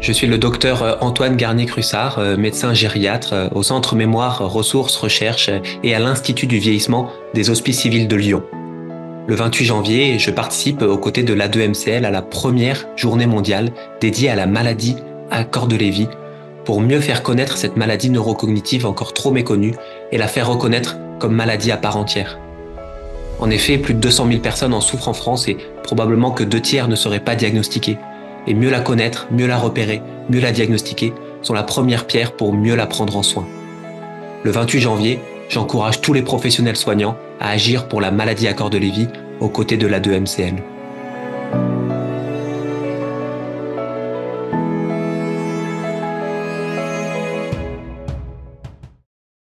Je suis le docteur Antoine Garnier-Crussard, médecin gériatre au Centre Mémoire, Ressources, Recherche et à l'Institut du vieillissement des Hospices civils de Lyon. Le 28 janvier, je participe aux côtés de l'A2MCL à la première journée mondiale dédiée à la maladie à pour mieux faire connaître cette maladie neurocognitive encore trop méconnue et la faire reconnaître comme maladie à part entière. En effet, plus de 200 000 personnes en souffrent en France et probablement que deux tiers ne seraient pas diagnostiquées. Et mieux la connaître, mieux la repérer, mieux la diagnostiquer sont la première pierre pour mieux la prendre en soin. Le 28 janvier, j'encourage tous les professionnels soignants à agir pour la maladie à corps de Lévy aux côtés de la 2MCL.